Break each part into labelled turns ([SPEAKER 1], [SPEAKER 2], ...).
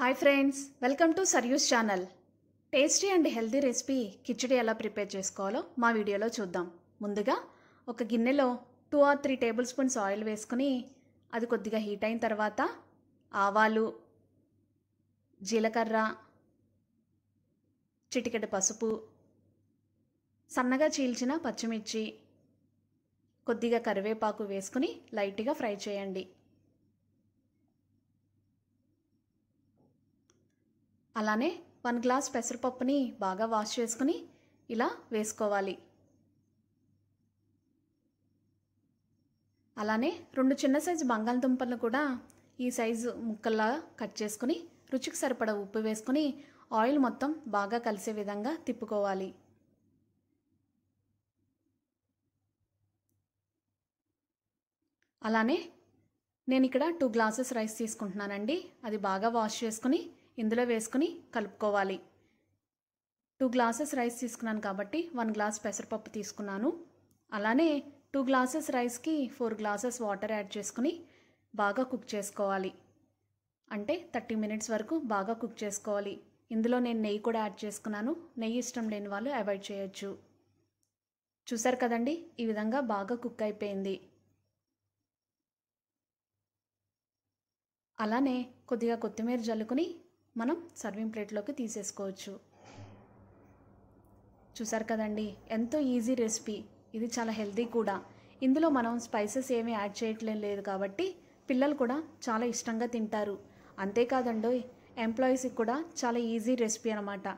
[SPEAKER 1] Hi friends welcome to సర్యూస్ channel tasty and healthy recipe khichdi ఎలా prepare చేసుకోవాలో? మా వీడియోలో చూద్దాం. ముందుగా ఒక గిన్నెలో two or three table spoons oil వేసుకుని అది కొద్దిగా హీట్ అయిన తర్వాత ఆవాలు జీలకర్ర చిటికెడు పసుపు సన్నగా చీల్చిన పచ్చిమిర్చి కొద్దిగా కరివేపాకు వేసుకుని లైట్గా ఫ్రై చేయండి. అలానే వన్ గ్లాస్ పెసరపప్పుని బాగా వాష్ చేసుకుని ఇలా వేసుకోవాలి. అలానే రెండు చిన్న సైజు బంగాళదుంపలను కూడా ఈ సైజు ముక్కల్లా కట్ చేసుకుని రుచికి సరిపడ ఉప్పు వేసుకుని ఆయిల్ మొత్తం బాగా కలిసే విధంగా తిప్పుకోవాలి. అలానే నేను ఇక్కడ టూ గ్లాసెస్ రైస్ తీసుకుంటున్నానండి. అది బాగా వాష్ చేసుకుని ఇందులో వేసుకుని కలుపుకోవాలి. టూ గ్లాసెస్ రైస్ తీసుకున్నాను కాబట్టి వన్ గ్లాస్ పెసరపప్పు తీసుకున్నాను. అలానే టూ గ్లాసెస్ రైస్కి ఫోర్ గ్లాసెస్ వాటర్ యాడ్ చేసుకుని బాగా కుక్ చేసుకోవాలి. అంటే థర్టీ మినిట్స్ వరకు బాగా కుక్ చేసుకోవాలి. ఇందులో నేను నెయ్యి కూడా యాడ్ చేసుకున్నాను. నెయ్యి ఇష్టం లేని వాళ్ళు అవాయిడ్ చేయొచ్చు. చూసారు కదండి? ఈ విధంగా బాగా కుక్ అయిపోయింది. అలానే కొద్దిగా కొత్తిమీర జల్లుకుని మనం సర్వింగ్ ప్లేట్లోకి తీసేసుకోవచ్చు. చూసారు కదండి ఎంతో ఈజీ రెసిపీ ఇది చాలా హెల్తీ కూడా. ఇందులో మనం స్పైసెస్ ఏమీ యాడ్ చేయట్లేం లేదు కాబట్టి పిల్లలు కూడా చాలా ఇష్టంగా తింటారు. అంతేకాదండి ఎంప్లాయీస్కి కూడా చాలా ఈజీ రెసిపీ అనమాట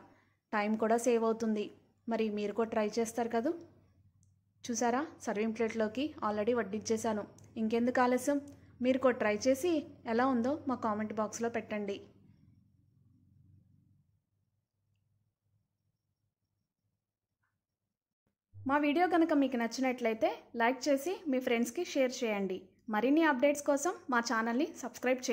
[SPEAKER 1] టైం కూడా సేవ్ అవుతుంది. మరి మీరు కూడా ట్రై చేస్తారు కదా? చూసారా సర్వింగ్ ప్లేట్లోకి ఆల్రెడీ వడ్డించేశాను. ఇంకెందుకు ఆలస్యం? మీరు కూడా ట్రై చేసి ఎలా ఉందో మా కామెంట్ బాక్స్లో పెట్టండి. మా వీడియో కనుక మీకు నచ్చినట్లయితే లైక్ చేసి మీ ఫ్రెండ్స్కి షేర్ చేయండి. మరిన్ని అప్డేట్స్ కోసం మా ఛానల్ని సబ్స్క్రైబ్ చేయండి.